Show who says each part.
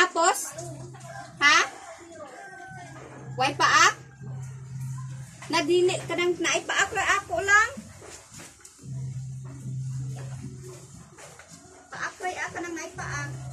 Speaker 1: Unan ginapos? Ha? Way paak? Ah? Nadili ka nang naipaak ra ako ah, ah, lang. Paak ray ka nang naipaak.